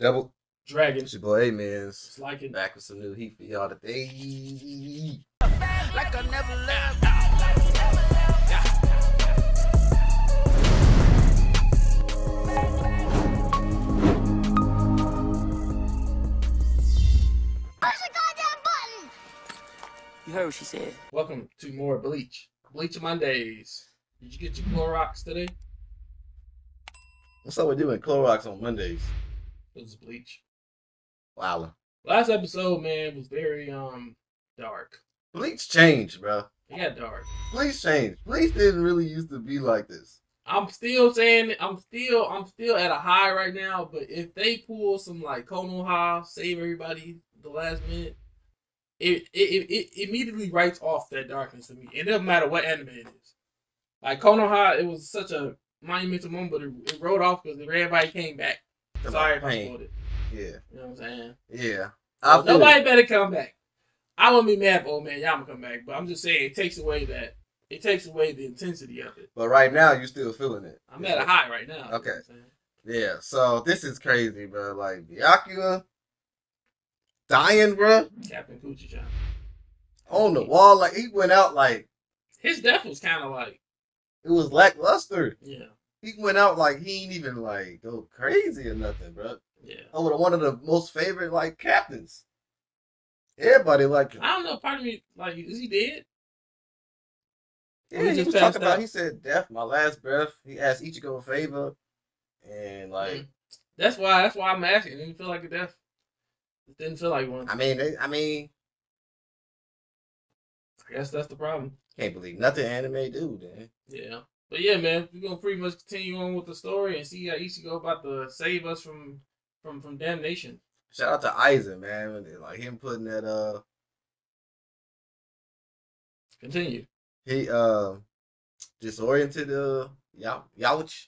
Double. Dragon. It's your boy Amenz. Just like it. Back with some new heat for y'all today. like I never left. You heard what she said. Welcome to more Bleach. Bleach Mondays. Did you get your Clorox today? What's up with doing Clorox on Mondays? It was Bleach. Wow. Last episode, man, was very um dark. Bleach changed, bro. It got dark. Bleach changed. Bleach didn't really used to be like this. I'm still saying I'm still I'm still at a high right now, but if they pull some like Konoha, save everybody the last minute, it it, it it immediately writes off that darkness to me. It doesn't matter what anime it is. Like Konoha, it was such a monumental moment, but it, it wrote off because everybody came back. Sorry if I spoiled it. Yeah. You know what I'm saying? Yeah. I feel Nobody it. better come back. I won't be mad, but old man Yama come back. But I'm just saying it takes away that it takes away the intensity of it. But right now, you're still feeling it. I'm at a high right now. you know Okay. I'm saying? Yeah. So this is crazy, bro. Like Byakuya dying, bro, Captain Coochie Chan. on the wall. Like he went out like His death was kind of like, it was lackluster. yeah, He went out like he ain't even like go crazy or nothing, bro. yeah. Over one of the most favorite like captains. Everybody like him. I don't know. Part of me, like, is he dead? Yeah, he he just was talking about. He said, "Death, my last breath." He asked Ichigo a favor, and like, Mm. That's why. That's why I'm asking. It didn't feel like a death. It didn't feel like one. I mean, they, I mean, I guess that's the problem. can't believe nothing anime do. Then Yeah. But yeah, man, we're gonna pretty much continue on with the story and see how Ichigo about to save us from from from damnation. shout out to Aizen, man. Like him putting that uh, Continue. he uh, disoriented uh, Yao Yalich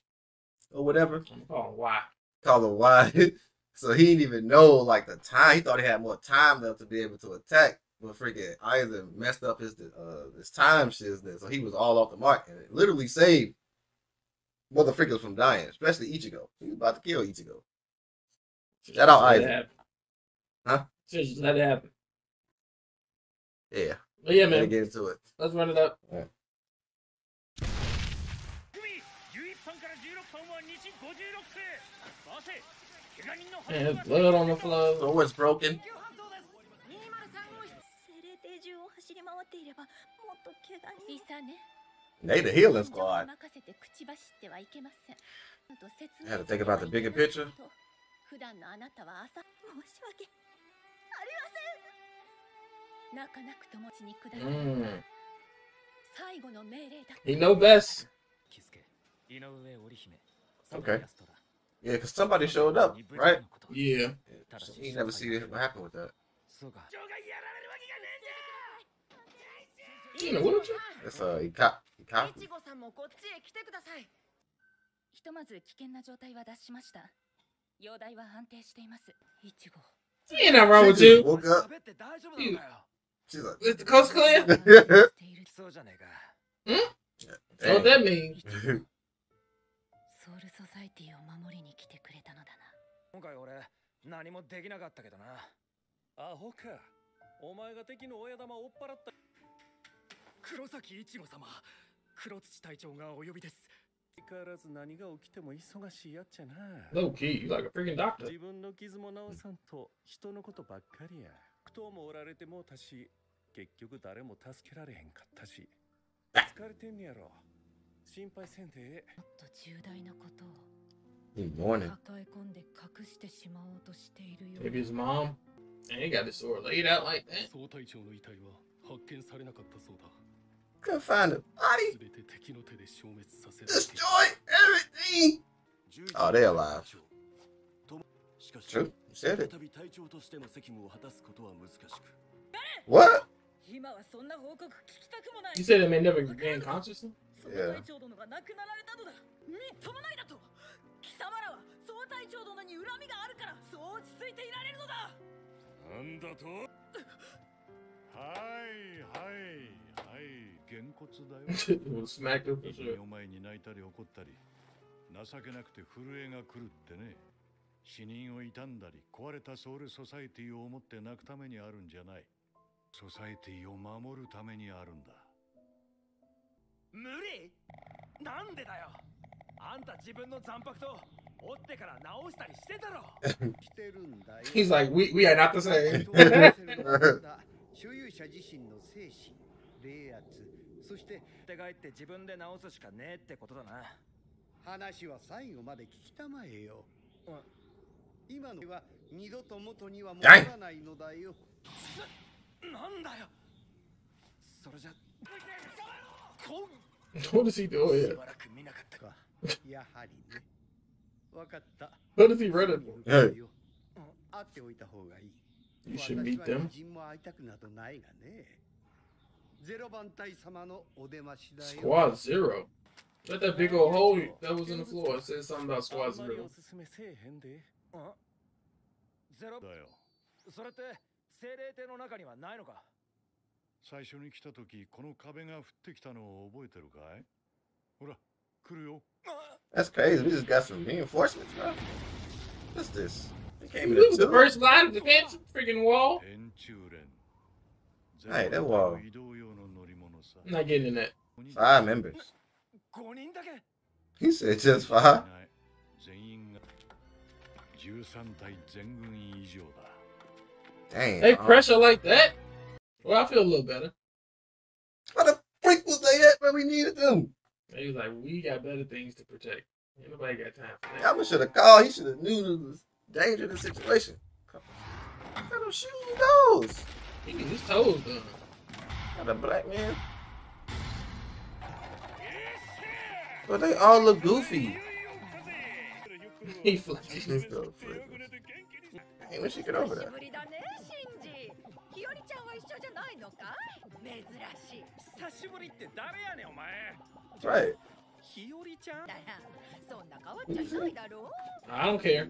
or whatever. I'm gonna call him why. Call him why. so he didn't even know like the time. He thought he had more time left to be able to attack. But freaking Isaac messed up his uh, his time shiznit, so he was all off the mark, and it literally saved motherfuckers from dying, especially Ichigo. He was about to kill Ichigo. Just Shout out Isaac. Huh? Just let it happen. Yeah. But yeah, man. Get into it. Let's run it up. Yeah, blood on the floor. Door it's broken. っていればもっと怪我人いさね They the healing squad. 任せて口走ってはいけませんと説 I had to think about the bigger picture. 普段のあなたは朝申し訳ありません泣かなくともちにください、 Mm. 最後の命令だ He know best. 気づけ井上織姫 Okay. Yeah, because somebody showed up, right? Yeah. So he never see what happened with that. そうか You know what? It's uh, Ika, Ika. いちごさんもこっちへ来てください。ひとまず危険な状態は脱しました。容体は安定しています。いちご Ain't nothing wrong with you. woke up. She's like, Is the coast clear? している。そうじゃねえか。What that mean? ソウルソサイティを守りに来てくれたのだな。今回俺何もできなかったけどな。アホか。お前が敵の親玉を追っ払った黒崎一護様黒土隊長がお呼びです相変わらず何が起きても忙しいやっちゃな Low key, you like a freaking doctor. 自分の傷も治さんと人のことばっかりや苦闘もおられてもうたし結局誰も助けられへんかったし疲れてんねやろ心配せんでええもっと重大なことを He mourning. 抱え込んで隠してしまおうとしているよう Maybe his mom. And he got this sword laid out like that. Couldn't find the body. Destroy everything. Oh, they're alive. True. You said it. What? You said it may never gain consciousness? Yeah. はいはいはい。はいげんこつだよ him for 君 sure. お前に泣いたり怒ったり。情けなくて震えが来るってね。死人を傷んだり壊れたソウルソサエティを思って泣くためにあるんじゃない。ソサエティを守るためにあるんだ。無理！なんでだよ！あんた自分の残白と折ってから直したりしてたろ！してるんだよ He's like, we we are not the same. 所有者自身の精神冷圧そしてって帰って自分で直すしかねえってことだな。話は最後まで聞きたまえよ。今のは二度と元には戻らないのだよ。なんだよ。それじゃこん what is he doing? しばらく見なかったか。やはりね。わかった。What is he っておいた方がいい You should meet 私は them. 友人も会いたくなどないがねゼロ番隊様のお出ましだよ Squad Zero. That that big old hole that was in the floor. It said something about あ Squad んまり Zero. おすすめせえへんであゼロだよそれって精霊艇の中にはないのか最初に来た時この壁が降ってきたのを覚えてるかいほら来るよ That's crazy. We just got some reinforcements, bro. What's this? Came we was the first line of defense, freaking wall. Hey, that wall. I'm not getting in that. Five members. He said just five. Damn. They pressure like that? Well, I feel a little better. What the freak was they at when we needed them? He was like, we got better things to protect. Ain't nobody got time for that. I should have called. He should have knew this was danger in the situation. What kind of shoes are those? He get his toes done. Got a black man. But they all look goofy. He flipped. Let's go, Fred. Hey, when she get over there? 久しぶりだねシンジ日和ちゃんは一緒じゃないのかい珍しい久しぶりって誰やねんお前 Right. 日和ちゃんだらそんな変わっちゃいないだろ I don't care.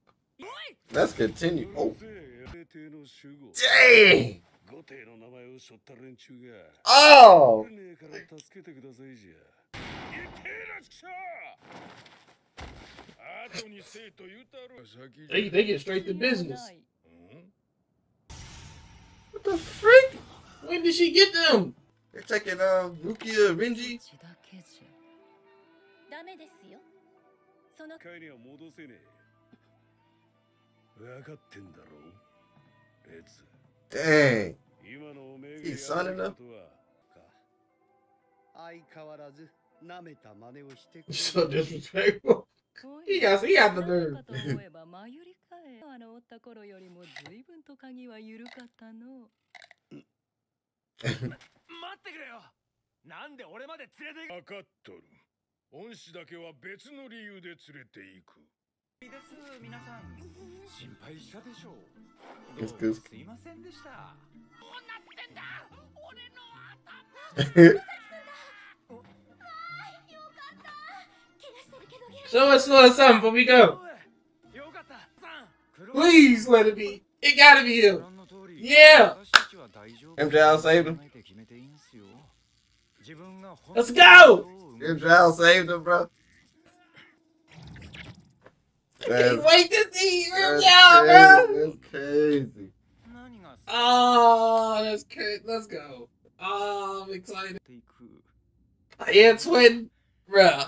Let's continue. Oh, 帝帝の集合 dang! 御帝の名前を背負った連中が Oh! ねえから助けてくださいじゃいってらっしゃ後にせえと言うたろ先 They they get straight to business. うん What the freak? When did she get them? They're taking uh, Rukia Renji. 血だけじゃダメですよその帰りは戻せねえ Dang. 今のおめえが He's や son る enough. ことは相変わらず舐めた真似をしてくれ So disrespectful. He got he あのおった頃よりも随分と鍵は緩かったの。待ってくれよ。なんで俺まで連れて行く？分かっとる。恩師だけは別の理由で連れて行く。です 皆さん心配したでしょう It's どうも good. すいませんでしたShow us a little something before we go. よかったさん Please let it be. It gotta be him. ご覧の通り Yeah. 私たちは大丈夫 M. Giles saved him. 決めていいんすよ自分が Let's go! M. Giles saved him, bro. Can't wait to see you, y'all, bro. That's crazy. Oh, that's crazy. Let's go. Oh, I'm excited. Yeah, twin. Bro,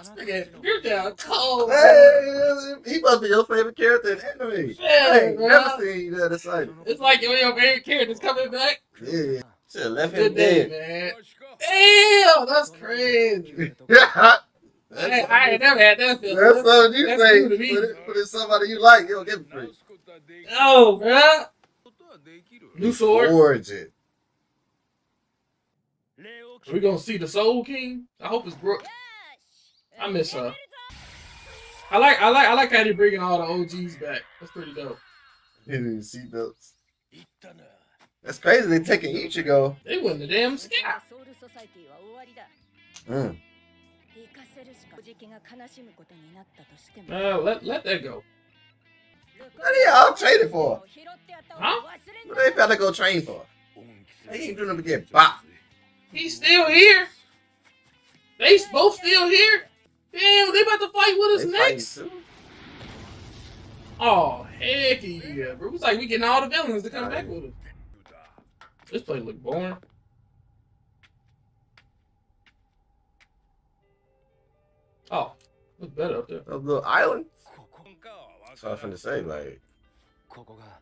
you're down cold. Hey, he must be your favorite character in anime. Yeah, hey, never seen you that excited. It's like your, favorite character's coming back. Yeah, left Good him day, dead. man. Damn, that's crazy. That's I, ain't, I ain't never had that feeling. That's, that's you that's say. But, it, it's somebody you like, you don't give a freak. Oh, bro. New sword. Origin. Are we gonna see the Soul King? I hope it's Brooke. I miss her. I like, I like, I like how they're bringing all the OGs back. That's pretty dope. Hitting seatbelts. That's crazy. They taking Ichigo. They win the damn sky. Mm. Uh, let, let that go. What are y'all training for? Huh? What they about to go train for? They ain't doing nothing to get bopped. He's still here. They both still here. Damn, they about to fight with us they next. Oh, heck yeah, bro. It's like we getting all the villains to come back with us. This play look boring. Oh, look better up there. Those little islands. ここかはわ That's what I was finna say. Like, ここが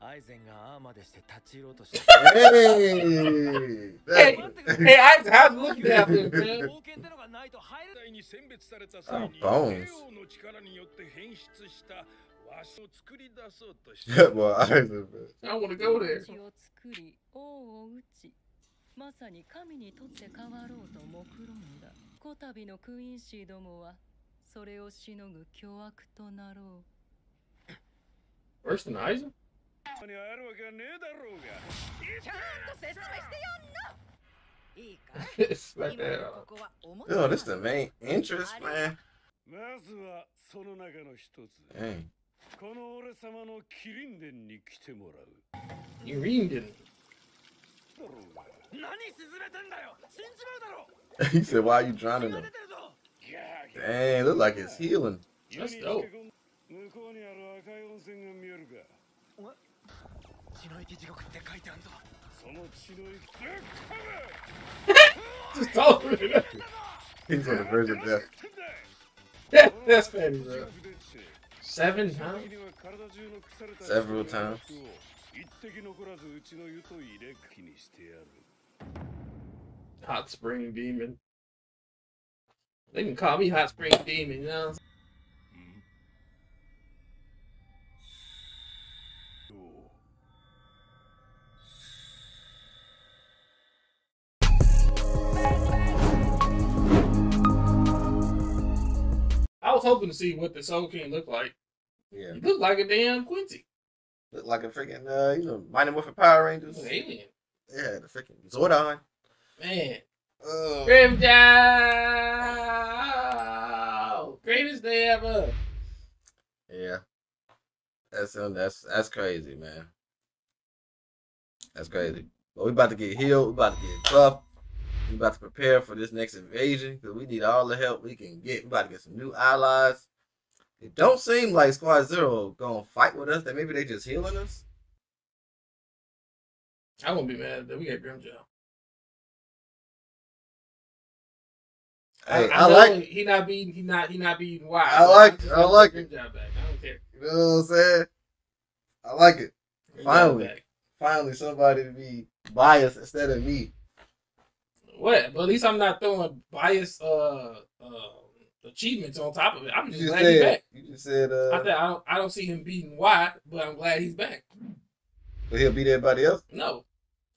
アイゼンがアーマでして立ち入ろうとして hey, Hey, that- hey, I, how's it looking out there, man? 冒険ってのがないと入れないに選別された際に Oh, bones. 帝王の力によって変質した和紙を作り出そうとし yeah, boy, islands. man. I want to go there. 地を作り王を討ちまさに神にとって変わろうと目論んだ こたびのクイーンシーどもはそれをしのぐ巨悪となろ Worse than あるわけはねえだろうがうちゃんと説明してやんの Yo, this the main interest, man. まずはその中の一つ.この俺様のキリン殿に来てもらう You reading it. だろ he said, "Why are you drowning him?" Dang, look like it's healing. That's dope. Just told me that. He's on the verge of death. Yeah, that's bad, bro. Seven times? Several times. 一滴残らずうちの湯と入れ気にしてやる Hot Spring Demon. They can call me Hot Spring Demon, you know? どう I was hoping to see what the Soul King looked like. Yeah, He looked like a damn Quincy. look like a freaking uh, you know, Mighty Morphin Power Rangers. An alien. Yeah, the freaking Zordon. Man. Grimmjow! Greatest day ever. yeah, that's um, that's that's crazy, man. That's crazy. But we about to get healed. We about to get tough. We about to prepare for this next invasion because we need all the help we can get. We about to get some new allies. It don't seem like Squad Zero gonna fight with us. That maybe they just healing us. I won't be mad that we got Grimmjow. Hey, I, I, know like he not beating he not he not beating wild. I like it. I like it. Back. I don't care. you know what I'm saying. I like it. Finally. back. Finally, somebody to be biased instead of me. What? But at least I'm not throwing bias. uh uh achievements on top of it. I'm just just glad he's back. You just said. Uh, I said I don't I don't see him beating White, but I'm glad he's back. but he'll beat everybody else. No.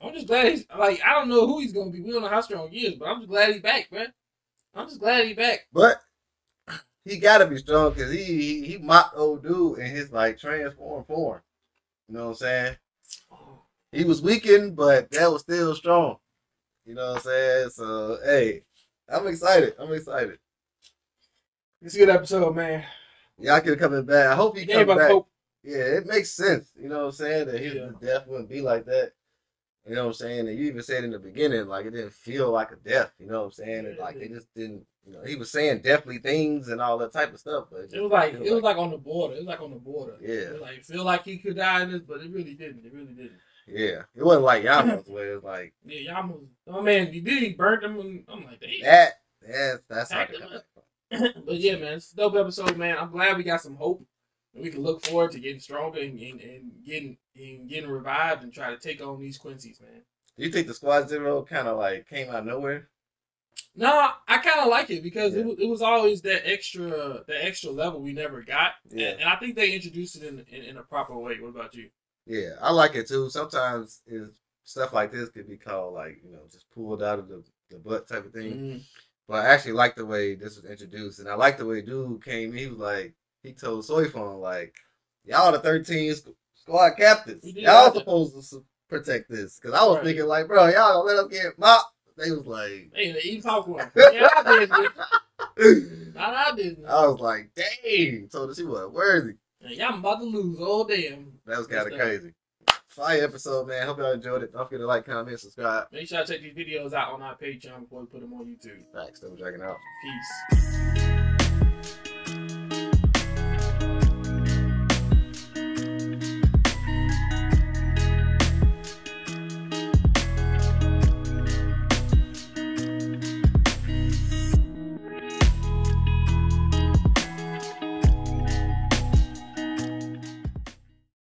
I'm just glad he's like I don't know who he's gonna be. We don't know how strong he is, but I'm just glad he's back, man. I'm just glad he's back. But he gotta be strong because he, he he mocked old dude in his like transform form. You know what I'm saying? He was weakened, but that was still strong. You know what I'm saying? So hey, I'm excited. I'm excited. It's a good episode, man. Y'all can coming back. I hope he comes back. hope. Yeah, it makes sense. You know what I'm saying? That his Yeah. death wouldn't be like that. You know what I'm saying? And you even said in the beginning, like it didn't feel like a death. You know what I'm saying? And like they just didn't. You know, he was saying deathly things and all that type of stuff, but It was like it was like on the border. It was like on the border. Yeah. It like feel like he could die in this, but it really didn't. It really didn't. yeah, it wasn't like Yama's where it's like Yeah, y'all almost. Oh man, he did. He burnt them. And I'm like, damn. that. That's that's how Packed they him come up. back. but yeah, man, it's a dope episode, man. I'm glad we got some hope. And we can look forward to getting stronger and, and, and getting and getting revived and try to take on these Quincy's, man. Do you think the Squad Zero kind of like came out of nowhere? No, I kind of like it because Yeah. it, it was always that extra that extra level we never got, Yeah. and, and I think they introduced it in, in in a proper way. What about you? Yeah, I like it too. Sometimes is stuff like this could be called like you know just pulled out of the, the butt type of thing. Mhm. But I actually like the way this was introduced, and I like the way dude came. He was like, he told Soifon like, "Y'all the 13 squad captains. Y'all supposed to protect this because I was Right. thinking like, bro, y'all gonna let them get mopped. They was like, Hey, they eat popcorn. Yeah, I didn't I didn't. I was like, dang. So she was worthy. Y'all about to lose. Oh damn. That was kind of crazy. Fire episode, man. Hope y'all enjoyed it. Don't forget to like, comment, subscribe. Make sure I check these videos out on our Patreon before we put them on YouTube. Thanks. Still checking out. Peace.